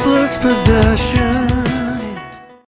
restless possession.